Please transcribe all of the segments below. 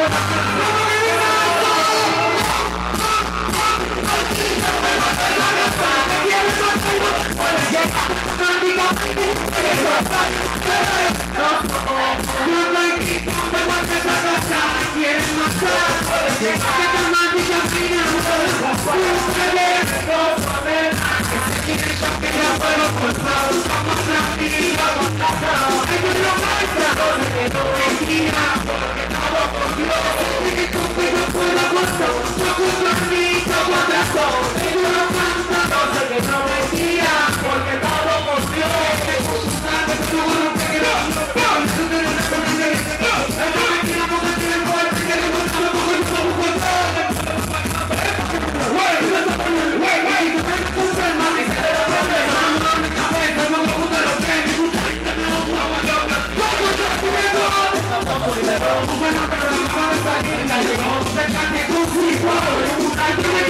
Yeah. Thank you.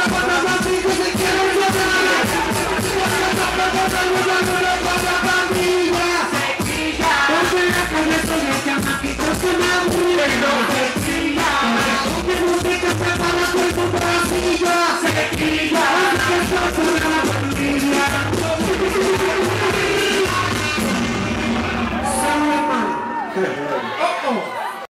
la cabeza y hasta.